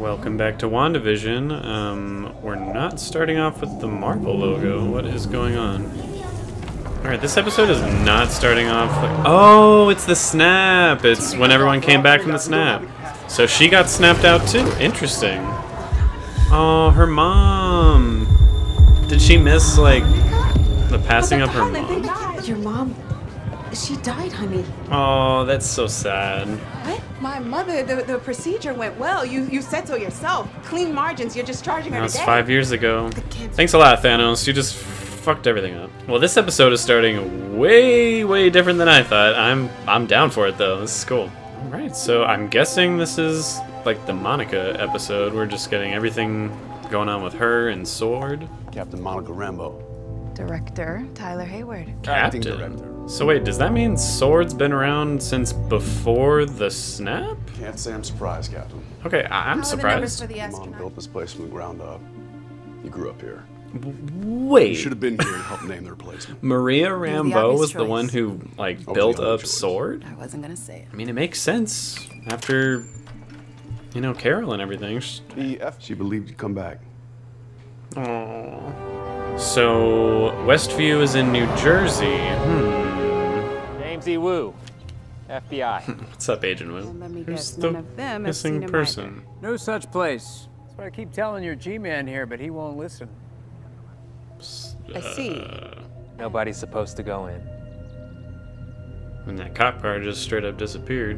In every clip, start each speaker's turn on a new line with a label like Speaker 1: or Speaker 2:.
Speaker 1: Welcome back to WandaVision. Um, we're not starting off with the Marvel logo. What is going on? Alright, this episode is not starting off like... Oh, it's the snap! It's when everyone came back from the snap. So she got snapped out too. Interesting. Oh, her mom! Did she miss, like, the passing of her mom?
Speaker 2: Your mom, she died, honey.
Speaker 1: Oh, that's so sad.
Speaker 2: What? My mother, the, the procedure went well. You you said so yourself. Clean margins, you're discharging her
Speaker 1: That was
Speaker 2: today.
Speaker 1: five years ago.
Speaker 2: cancer-
Speaker 1: Thanks a lot, Thanos. You just fucked everything up. Well, this episode is starting way, way different than I thought. I'm I'm down for it though. This is cool. All right, so I'm guessing this is like the Monica episode. We're just getting everything going on with her and Sword.
Speaker 3: Captain Monica Rambo.
Speaker 2: Director Tyler Hayward.
Speaker 1: Captain.
Speaker 3: director.
Speaker 1: So wait, does that mean Sword's been around since before the snap?
Speaker 3: Can't say I'm surprised, Captain.
Speaker 1: Okay, I- I'm
Speaker 2: How are the numbers
Speaker 1: surprised.
Speaker 2: for the
Speaker 3: Mom built this place from the ground up. You grew up here. You
Speaker 1: Wait,
Speaker 3: should have been here to help name the replacement.
Speaker 1: Maria Rambo
Speaker 2: obvious
Speaker 1: was the one who like
Speaker 3: was
Speaker 1: built up
Speaker 3: choice.
Speaker 1: Sword.
Speaker 2: I wasn't gonna say it.
Speaker 1: I mean, it makes sense after, you know, Carol and everything. Sh-
Speaker 3: The F. She believed you'd come back.
Speaker 1: Aww. So, Westview is in New Jersey. Hmm.
Speaker 4: James E. Wu, FBI.
Speaker 1: What's up, Agent Wu? Who's the
Speaker 2: them
Speaker 1: missing
Speaker 2: seen him
Speaker 1: person?
Speaker 4: no such place. That's what I keep telling your G-man here, but he won't listen.
Speaker 2: I see.
Speaker 4: Nobody's supposed to go in.
Speaker 1: And that cop car just straight up disappeared.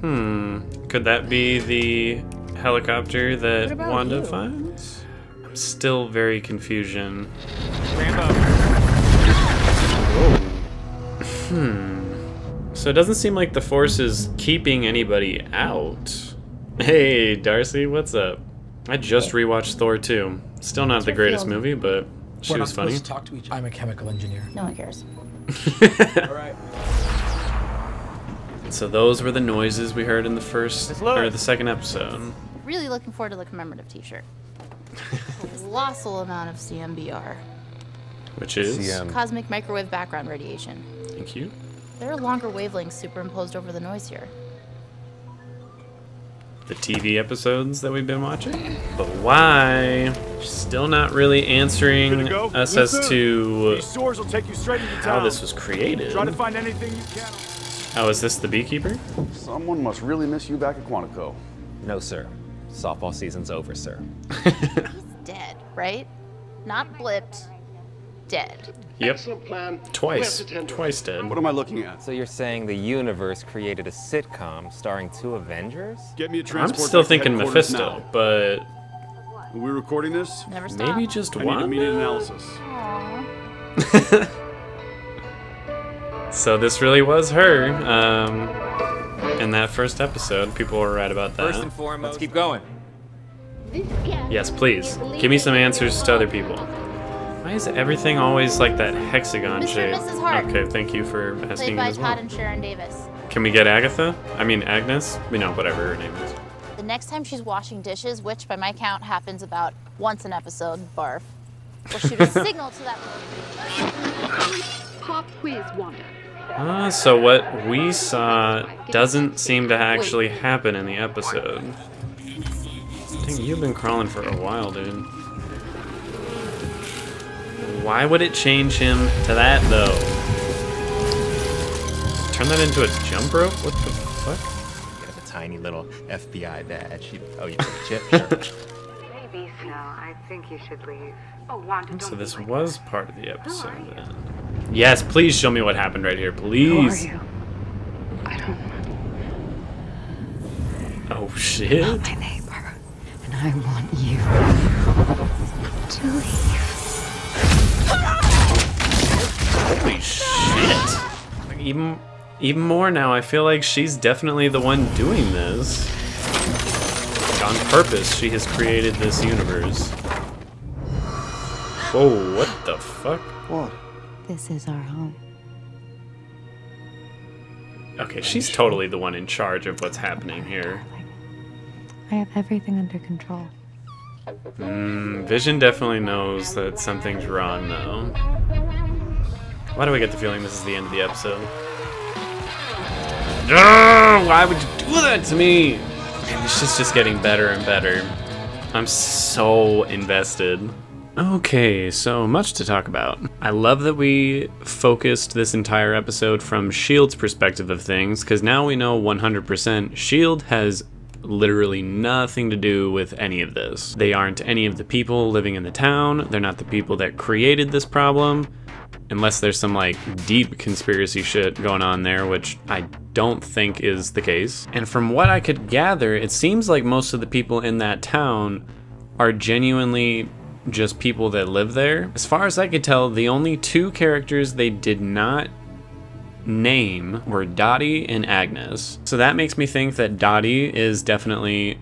Speaker 1: Hmm. Could that be the helicopter that Wanda
Speaker 2: you?
Speaker 1: finds? I'm still very confusion.
Speaker 4: Rambo.
Speaker 1: So it doesn't seem like the Force is keeping anybody out. Hey, Darcy, what's up? I just rewatched Thor 2. Still not the greatest
Speaker 5: field?
Speaker 1: movie, but she
Speaker 5: We're
Speaker 1: was funny.
Speaker 5: to talk to each I'm a chemical engineer.
Speaker 6: No one cares.
Speaker 1: so those were the noises we heard in the first or the second episode.
Speaker 6: Really looking forward to the commemorative T-shirt. Colossal amount of CMBR,
Speaker 1: Which is
Speaker 6: cosmic microwave background radiation.
Speaker 1: thank you.
Speaker 6: There are longer wavelengths superimposed over the noise here.
Speaker 1: The TV episodes that we've been watching. But why? Still not really answering us as to
Speaker 7: will take you straight into
Speaker 1: how this was created.
Speaker 7: Try to find anything you can.
Speaker 1: Oh, is this the beekeeper?
Speaker 3: Someone must really miss you back at Quantico.
Speaker 8: No, sir. Softball season's over, sir.
Speaker 6: He's dead, right? Not blipped. Dead.
Speaker 1: Yep.
Speaker 7: plan.
Speaker 1: Twice. Twice dead.
Speaker 3: What am I looking at?
Speaker 8: So you're saying the universe created a sitcom starring two Avengers?
Speaker 7: Get me a
Speaker 1: I'm
Speaker 7: transport.
Speaker 1: still
Speaker 7: back to
Speaker 1: thinking Mephisto,
Speaker 7: now.
Speaker 1: but
Speaker 3: Are we recording this?
Speaker 6: Never stop.
Speaker 1: maybe just
Speaker 7: I need
Speaker 1: one.
Speaker 7: immediate analysis.
Speaker 6: Aw.
Speaker 1: So this really was her. Um, in that first episode, people were right about
Speaker 8: First
Speaker 1: that.
Speaker 8: and foremost,
Speaker 4: Let's keep going.
Speaker 1: Yes, please. Give me some answers to other people. Why is everything always like that hexagon
Speaker 6: Mr.
Speaker 1: shape?
Speaker 6: Mrs. Hart.
Speaker 1: Okay, thank you for
Speaker 6: Played
Speaker 1: asking
Speaker 6: by
Speaker 1: as
Speaker 6: Todd
Speaker 1: well.
Speaker 6: and Sharon Davis.
Speaker 1: Can we get Agatha? I mean Agnes? We know whatever her name is.
Speaker 6: The next time she's washing dishes, which by my count happens about once an episode, barf, we'll shoot a signal to that.
Speaker 9: Pop quiz, Wanda.
Speaker 1: Ah, so what we saw doesn't seem to actually happen in the episode. Dang, you've been crawling for a while, dude. Why would it change him to that, though? Turn that into a jump rope? What the fuck?
Speaker 8: you have a tiny little FBI badge. You, oh, you have a chip? Sure.
Speaker 9: Maybe, Snow. I think you should leave. Oh, Wanda, don't
Speaker 1: So
Speaker 9: be
Speaker 1: this was part of the episode, then. Yes, please show me what happened right here,
Speaker 9: that. Who are
Speaker 1: please.
Speaker 9: you? I don't
Speaker 1: Oh, shit.
Speaker 9: my neighbor, and I want you to leave.
Speaker 1: Holy shit! Like, even even more now, I feel like she's definitely the one doing this. Like, on purpose, she has created this universe. Whoa, what the fuck?
Speaker 3: What?
Speaker 9: This is our home.
Speaker 1: Okay, she's totally the one in charge of what's happening here.
Speaker 9: I have everything under control.
Speaker 1: Mm, Vision definitely knows that something's wrong, though. Why do I get the feeling this is the end of the episode? Ugh, why would you do that to me? It's just just getting better and better. I'm so invested. Okay, so much to talk about. I love that we focused this entire episode from S.H.I.E.L.D.'s perspective of things, because now we know 100% S.H.I.E.L.D. has literally nothing to do with any of this. They aren't any of the people living in the town, they're not the people that created this problem, unless there's some like deep conspiracy shit going on there, which I don't think is the case. And from what I could gather, it seems like most of the people in that town are genuinely just people that live there. As far as I could tell, the only two characters they did not name were Dottie and Agnes. So that makes me think that Dottie is definitely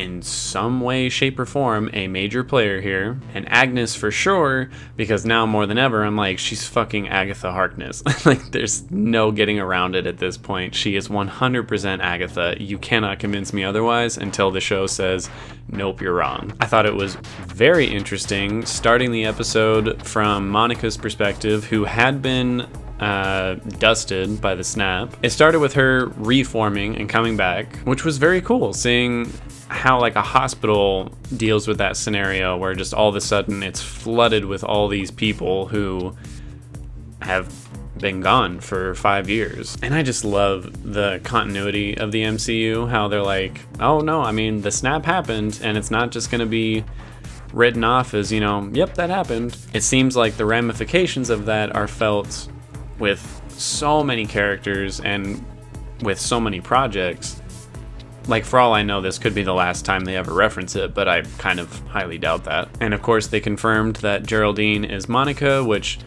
Speaker 1: in some way, shape, or form a major player here. And Agnes for sure, because now more than ever, I'm like, she's fucking Agatha Harkness. like, there's no getting around it at this point. She is 100% Agatha. You cannot convince me otherwise until the show says, nope, you're wrong. I thought it was very interesting starting the episode from Monica's perspective, who had been uh, dusted by the snap. It started with her reforming and coming back, which was very cool, seeing how like a hospital deals with that scenario where just all of a sudden it's flooded with all these people who have been gone for five years. And I just love the continuity of the MCU, how they're like, oh no, I mean, the snap happened, and it's not just gonna be written off as, you know, yep, that happened. It seems like the ramifications of that are felt with so many characters and with so many projects like, for all I know, this could be the last time they ever reference it, but I kind of highly doubt that. And of course, they confirmed that Geraldine is Monica, which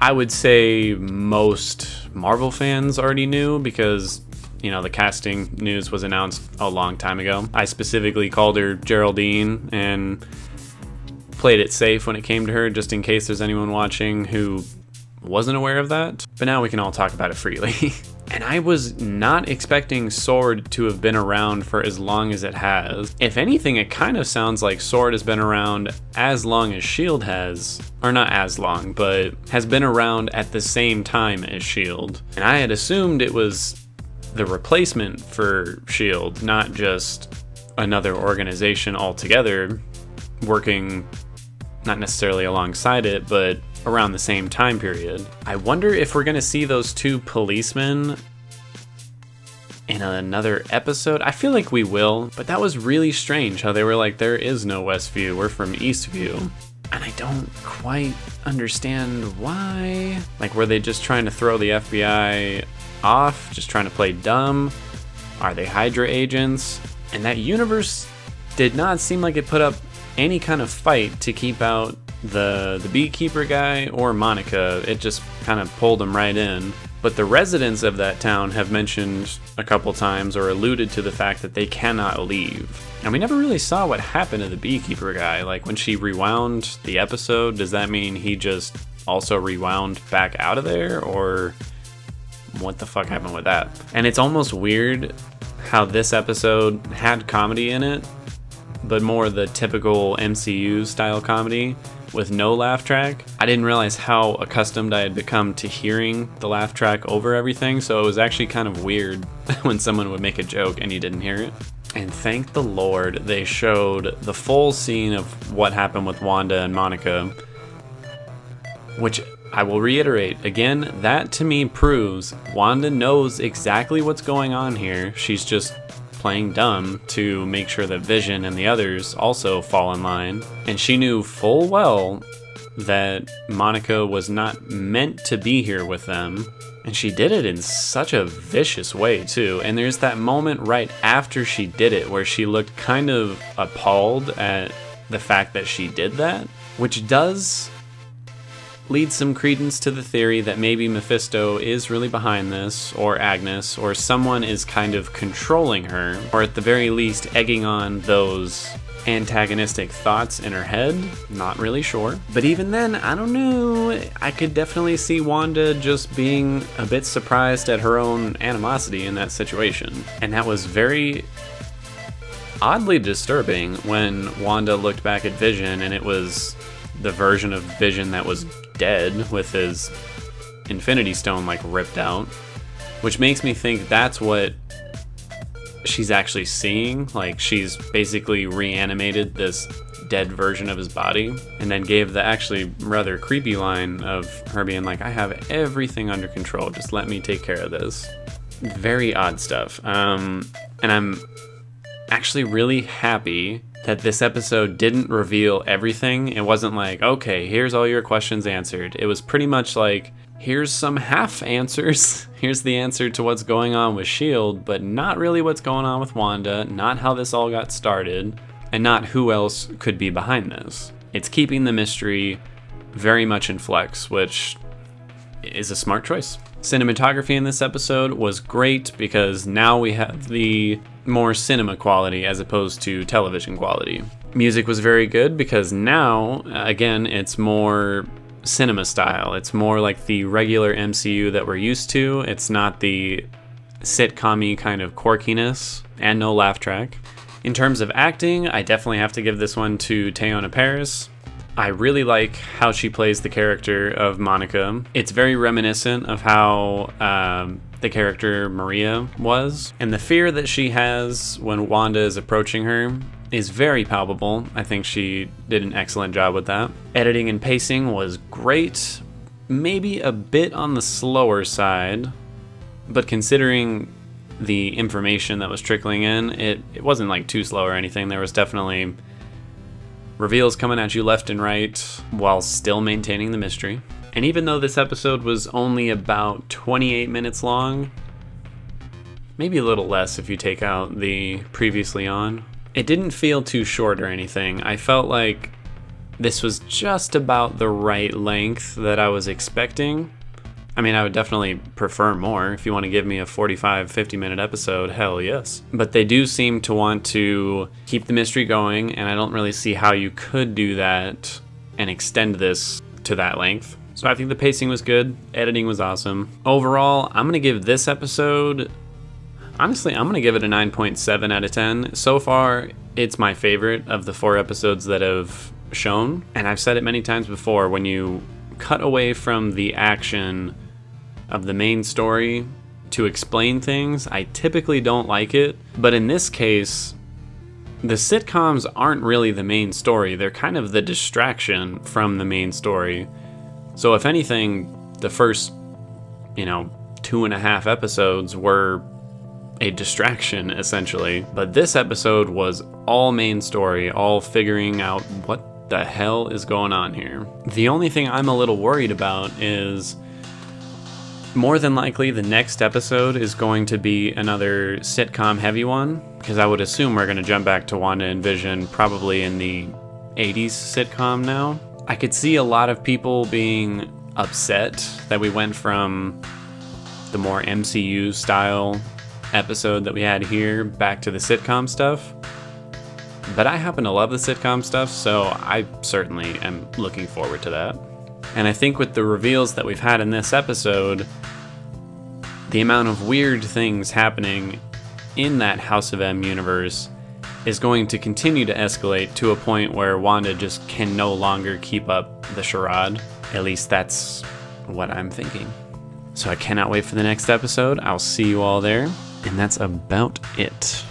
Speaker 1: I would say most Marvel fans already knew because, you know, the casting news was announced a long time ago. I specifically called her Geraldine and played it safe when it came to her, just in case there's anyone watching who wasn't aware of that. But now we can all talk about it freely. And I was not expecting Sword to have been around for as long as it has. If anything, it kind of sounds like Sword has been around as long as S.H.I.E.L.D. has. Or not as long, but has been around at the same time as S.H.I.E.L.D. And I had assumed it was the replacement for S.H.I.E.L.D., not just another organization altogether working not necessarily alongside it, but around the same time period. I wonder if we're gonna see those two policemen in another episode. I feel like we will, but that was really strange how they were like, there is no Westview, we're from Eastview. And I don't quite understand why. Like, were they just trying to throw the FBI off, just trying to play dumb? Are they Hydra agents? And that universe did not seem like it put up any kind of fight to keep out the the beekeeper guy or Monica. It just kind of pulled them right in. But the residents of that town have mentioned a couple times or alluded to the fact that they cannot leave. And we never really saw what happened to the beekeeper guy. Like when she rewound the episode, does that mean he just also rewound back out of there? Or what the fuck happened with that? And it's almost weird how this episode had comedy in it, but more the typical MCU style comedy with no laugh track. I didn't realize how accustomed I had become to hearing the laugh track over everything, so it was actually kind of weird when someone would make a joke and you didn't hear it. And thank the Lord they showed the full scene of what happened with Wanda and Monica, which I will reiterate again, that to me proves Wanda knows exactly what's going on here. She's just playing dumb to make sure that Vision and the others also fall in line. And she knew full well that Monica was not meant to be here with them. And she did it in such a vicious way, too. And there's that moment right after she did it where she looked kind of appalled at the fact that she did that, which does leads some credence to the theory that maybe Mephisto is really behind this, or Agnes, or someone is kind of controlling her, or at the very least egging on those antagonistic thoughts in her head. Not really sure. But even then, I don't know. I could definitely see Wanda just being a bit surprised at her own animosity in that situation. And that was very oddly disturbing when Wanda looked back at Vision and it was the version of Vision that was dead with his Infinity Stone like ripped out, which makes me think that's what she's actually seeing. Like she's basically reanimated this dead version of his body and then gave the actually rather creepy line of her being like, I have everything under control. Just let me take care of this. Very odd stuff. Um, and I'm actually really happy that this episode didn't reveal everything. It wasn't like, okay, here's all your questions answered. It was pretty much like, here's some half answers. Here's the answer to what's going on with S.H.I.E.L.D., but not really what's going on with Wanda, not how this all got started, and not who else could be behind this. It's keeping the mystery very much in flex, which is a smart choice. Cinematography in this episode was great because now we have the more cinema quality as opposed to television quality. Music was very good because now, again, it's more cinema style. It's more like the regular MCU that we're used to. It's not the sitcom kind of quirkiness and no laugh track. In terms of acting, I definitely have to give this one to Teyonah Parris. I really like how she plays the character of Monica. It's very reminiscent of how um, the character Maria was. And the fear that she has when Wanda is approaching her is very palpable. I think she did an excellent job with that. Editing and pacing was great, maybe a bit on the slower side, but considering the information that was trickling in, it, it wasn't like too slow or anything. There was definitely reveals coming at you left and right while still maintaining the mystery. And even though this episode was only about 28 minutes long, maybe a little less if you take out the previously on, it didn't feel too short or anything. I felt like this was just about the right length that I was expecting. I mean, I would definitely prefer more. If you want to give me a 45, 50 minute episode, hell yes. But they do seem to want to keep the mystery going, and I don't really see how you could do that and extend this to that length. So I think the pacing was good, editing was awesome. Overall, I'm to give this episode, honestly, I'm to give it a 9.7 out of 10. So far, it's my favorite of the four episodes that have shown. And I've said it many times before when you cut away from the action of the main story to explain things, I typically don't like it. But in this case, the sitcoms aren't really the main story, they're kind of the distraction from the main story. So, if anything, the first, you know, two and a half episodes were a distraction essentially. But this episode was all main story, all figuring out what the hell is going on here. The only thing I'm a little worried about is more than likely the next episode is going to be another sitcom heavy one because I would assume we're going to jump back to Wanda and Vision probably in the 80s sitcom now. I could see a lot of people being upset that we went from the more MCU style episode that we had here back to the sitcom stuff. But I happen to love the sitcom stuff, so I certainly am looking forward to that. And I think with the reveals that we've had in this episode, the amount of weird things happening in that House of M universe is going to continue to escalate to a point where Wanda just can no longer keep up the charade. At least that's what I'm thinking. So I cannot wait for the next episode. I'll see you all there. And that's about it.